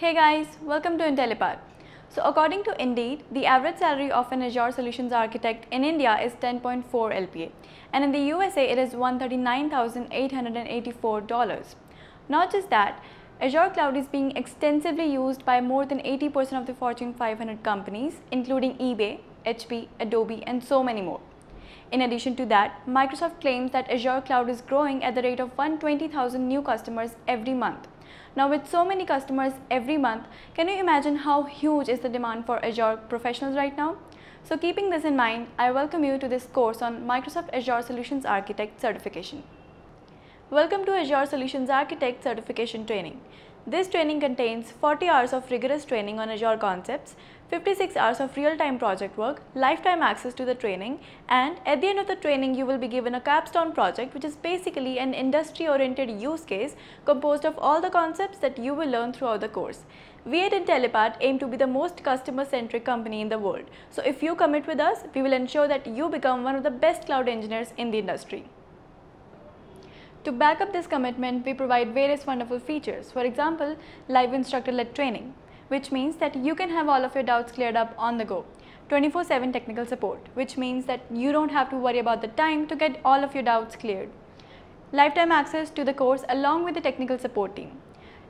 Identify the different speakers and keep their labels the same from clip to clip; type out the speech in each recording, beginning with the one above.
Speaker 1: Hey guys, welcome to Intellipaat. So according to Indeed, the average salary of an Azure Solutions Architect in India is 10.4 LPA and in the USA it is $139,884. Not just that, Azure Cloud is being extensively used by more than 80% of the Fortune 500 companies including eBay, HP, Adobe and so many more. In addition to that, Microsoft claims that Azure Cloud is growing at the rate of 120,000 new customers every month. Now with so many customers every month, can you imagine how huge is the demand for Azure professionals right now? So keeping this in mind, I welcome you to this course on Microsoft Azure Solutions Architect certification. Welcome to Azure Solutions Architect certification training. This training contains 40 hours of rigorous training on Azure concepts, 56 hours of real-time project work, lifetime access to the training and at the end of the training you will be given a capstone project which is basically an industry-oriented use case composed of all the concepts that you will learn throughout the course. We at Intellipaat aim to be the most customer-centric company in the world. So if you commit with us, we will ensure that you become one of the best cloud engineers in the industry. To back up this commitment, we provide various wonderful features. For example, live instructor-led training which means that you can have all of your doubts cleared up on the go. 24-7 technical support, which means that you don't have to worry about the time to get all of your doubts cleared. Lifetime access to the course along with the technical support team.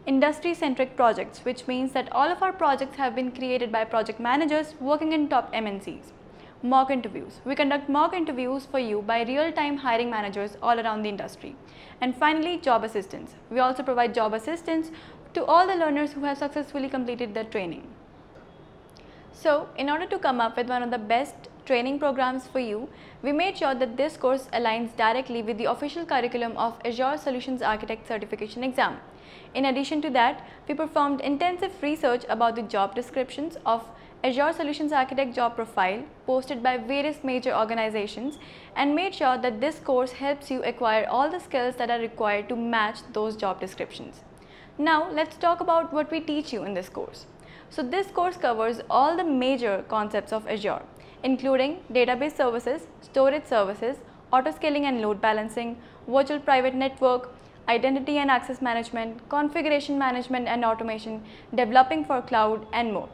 Speaker 1: Industry-centric projects, which means that all of our projects have been created by project managers working in top MNCs. Mock interviews. We conduct mock interviews for you by real-time hiring managers all around the industry. And finally, job assistance. We also provide job assistance to all the learners who have successfully completed their training. So, in order to come up with one of the best training programs for you, we made sure that this course aligns directly with the official curriculum of Azure Solutions Architect Certification exam. In addition to that, we performed intensive research about the job descriptions of Azure Solutions Architect job profile posted by various major organizations and made sure that this course helps you acquire all the skills that are required to match those job descriptions. Now let's talk about what we teach you in this course. So this course covers all the major concepts of Azure including database services, storage services, auto-scaling and load balancing, virtual private network, identity and access management, configuration management and automation, developing for cloud and more.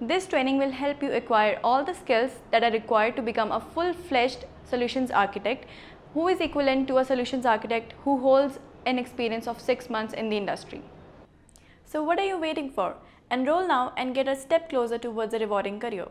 Speaker 1: This training will help you acquire all the skills that are required to become a full-fledged solutions architect who is equivalent to a solutions architect who holds an experience of 6 months in the industry. So what are you waiting for? Enroll now and get a step closer towards a rewarding career.